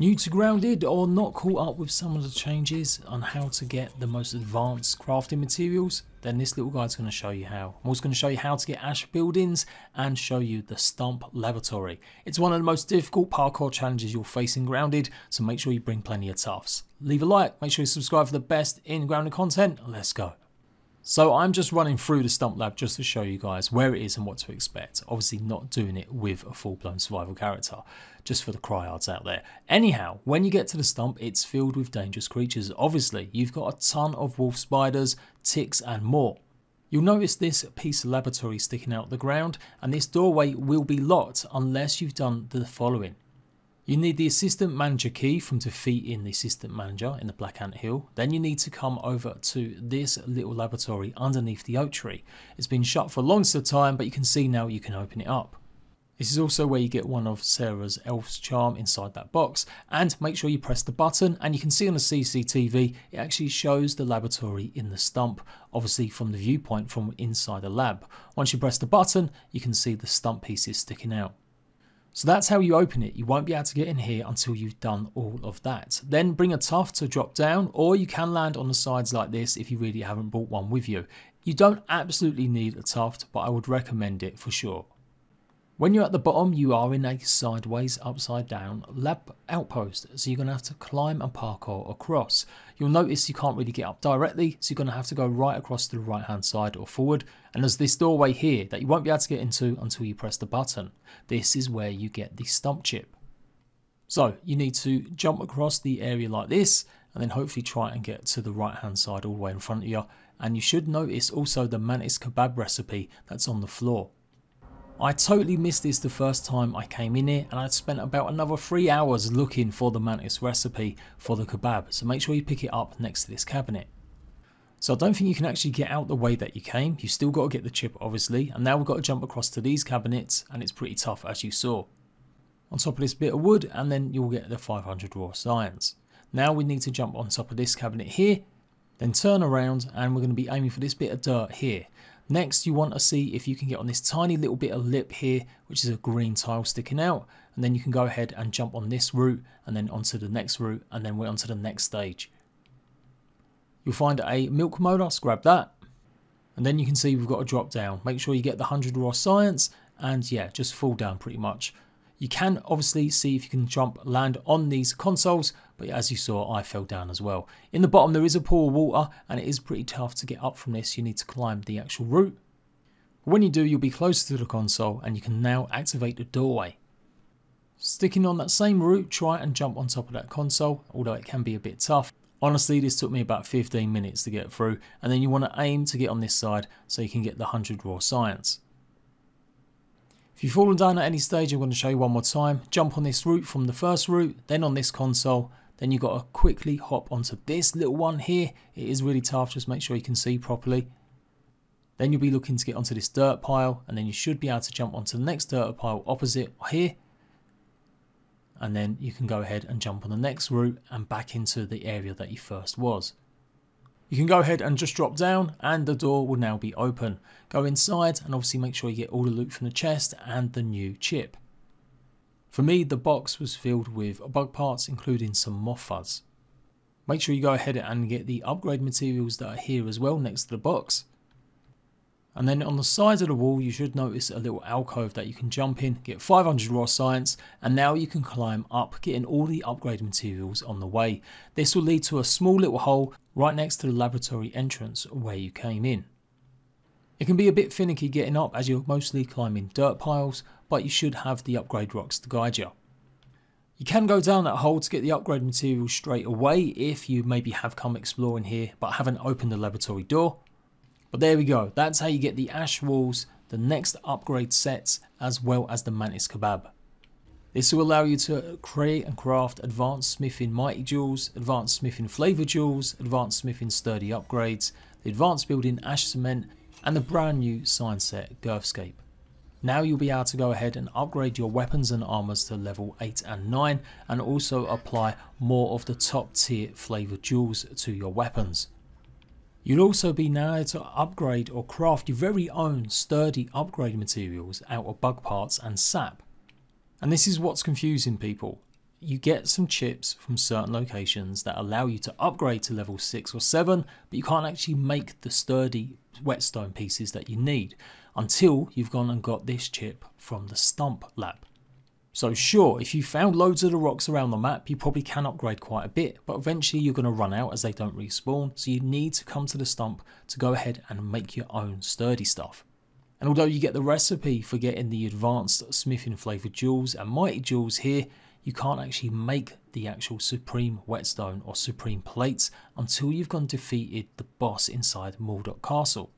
New to Grounded or not caught up with some of the changes on how to get the most advanced crafting materials, then this little guide's going to show you how. I'm also going to show you how to get ash buildings and show you the Stump Laboratory. It's one of the most difficult parkour challenges you'll face in Grounded, so make sure you bring plenty of tufts. Leave a like, make sure you subscribe for the best in Grounded content, let's go. So I'm just running through the Stump Lab just to show you guys where it is and what to expect. Obviously not doing it with a full-blown survival character, just for the cryards out there. Anyhow, when you get to the Stump, it's filled with dangerous creatures. Obviously, you've got a ton of wolf spiders, ticks and more. You'll notice this piece of laboratory sticking out the ground and this doorway will be locked unless you've done the following. You need the assistant manager key from defeating the assistant manager in the Black Ant Hill. Then you need to come over to this little laboratory underneath the oak tree. It's been shut for longest of time, but you can see now you can open it up. This is also where you get one of Sarah's elf's charm inside that box and make sure you press the button and you can see on the CCTV it actually shows the laboratory in the stump obviously from the viewpoint from inside the lab. Once you press the button you can see the stump pieces sticking out. So that's how you open it. You won't be able to get in here until you've done all of that. Then bring a tuft to drop down or you can land on the sides like this if you really haven't brought one with you. You don't absolutely need a tuft, but I would recommend it for sure. When you're at the bottom, you are in a sideways, upside down lab outpost, so you're going to have to climb and parkour across. You'll notice you can't really get up directly, so you're going to have to go right across to the right hand side or forward. And there's this doorway here that you won't be able to get into until you press the button. This is where you get the stump chip. So you need to jump across the area like this, and then hopefully try and get to the right hand side all the way in front of you. And you should notice also the mantis kebab recipe that's on the floor. I totally missed this the first time I came in here and I'd spent about another 3 hours looking for the mantis recipe for the kebab so make sure you pick it up next to this cabinet. So I don't think you can actually get out the way that you came, you still got to get the chip obviously and now we've got to jump across to these cabinets and it's pretty tough as you saw. On top of this bit of wood and then you'll get the 500 raw science. Now we need to jump on top of this cabinet here, then turn around and we're going to be aiming for this bit of dirt here. Next, you want to see if you can get on this tiny little bit of lip here, which is a green tile sticking out. And then you can go ahead and jump on this root and then onto the next root and then we're onto the next stage. You'll find a milk molar, so grab that. And then you can see we've got a drop down. Make sure you get the 100 raw science and yeah, just fall down pretty much. You can obviously see if you can jump land on these consoles, but as you saw, I fell down as well. In the bottom, there is a pool of water, and it is pretty tough to get up from this. You need to climb the actual root. When you do, you'll be closer to the console, and you can now activate the doorway. Sticking on that same root, try and jump on top of that console, although it can be a bit tough. Honestly, this took me about 15 minutes to get through, and then you want to aim to get on this side so you can get the 100 raw science. If you've fallen down at any stage, I'm going to show you one more time. Jump on this root from the first root, then on this console, then you've got to quickly hop onto this little one here. It is really tough, just make sure you can see properly. Then you'll be looking to get onto this dirt pile, and then you should be able to jump onto the next dirt pile opposite here. And then you can go ahead and jump on the next root and back into the area that you first was. You can go ahead and just drop down and the door will now be open. Go inside and obviously make sure you get all the loot from the chest and the new chip. For me, the box was filled with bug parts including some moth fuzz. Make sure you go ahead and get the upgrade materials that are here as well next to the box. And then on the sides of the wall, you should notice a little alcove that you can jump in, get 500 raw science, and now you can climb up, getting all the upgrade materials on the way. This will lead to a small little hole right next to the laboratory entrance where you came in. It can be a bit finicky getting up as you're mostly climbing dirt piles, but you should have the upgrade rocks to guide you. You can go down that hole to get the upgrade materials straight away if you maybe have come exploring here but haven't opened the laboratory door. But there we go, that's how you get the ash walls, the next upgrade sets, as well as the mantis kebab. This will allow you to create and craft advanced smithing mighty jewels, advanced smithing flavor jewels, advanced smithing sturdy upgrades, the advanced building ash cement, and the brand new sign set Girthscape. Now you'll be able to go ahead and upgrade your weapons and armors to level 8 and 9 and also apply more of the top tier flavor jewels to your weapons. You'll also be now able to upgrade or craft your very own sturdy upgrade materials out of bug parts and sap. And this is what's confusing people. you get some chips from certain locations that allow you to upgrade to level 6 or 7, but you can't actually make the sturdy whetstone pieces that you need until you've gone and got this chip from the Stump Lab. So sure, if you found loads of the rocks around the map, you probably can upgrade quite a bit, but eventually you're going to run out as they don't respawn, so you need to come to the stump to go ahead and make your own sturdy stuff. And although you get the recipe for getting the advanced smithing flavoured jewels and mighty jewels here, you can't actually make the actual supreme whetstone or supreme plates until you've gone defeated the boss inside Mordok Castle.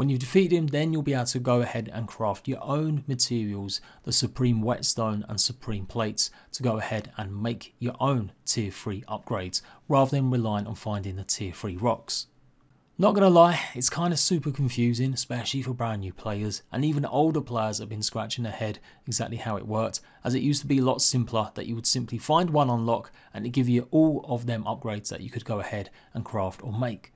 When you defeat him, then you'll be able to go ahead and craft your own materials, the Supreme Whetstone and Supreme Plates, to go ahead and make your own tier 3 upgrades, rather than relying on finding the tier 3 rocks. Not gonna lie, it's kind of super confusing, especially for brand new players, and even older players have been scratching their head exactly how it worked, as it used to be a lot simpler that you would simply find one unlock and it give you all of them upgrades that you could go ahead and craft or make.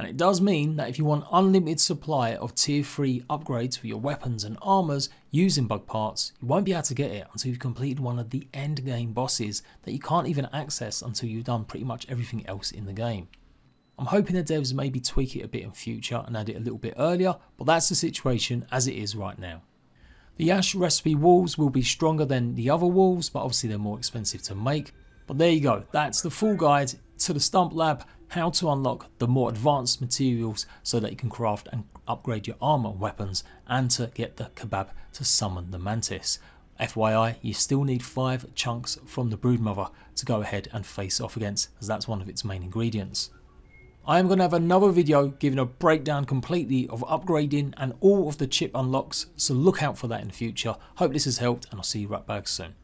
And it does mean that if you want unlimited supply of tier 3 upgrades for your weapons and armors using bug parts, you won't be able to get it until you've completed one of the end game bosses that you can't even access until you've done pretty much everything else in the game. I'm hoping the devs maybe tweak it a bit in future and add it a little bit earlier, but that's the situation as it is right now. The Ash recipe walls will be stronger than the other walls, but obviously they're more expensive to make. But there you go, that's the full guide to the Stump Lab how to unlock the more advanced materials so that you can craft and upgrade your armor weapons and to get the kebab to summon the mantis. FYI, you still need 5 chunks from the broodmother to go ahead and face off against as that's one of its main ingredients. I am going to have another video giving a breakdown completely of upgrading and all of the chip unlocks so look out for that in the future. Hope this has helped and I'll see you right back soon.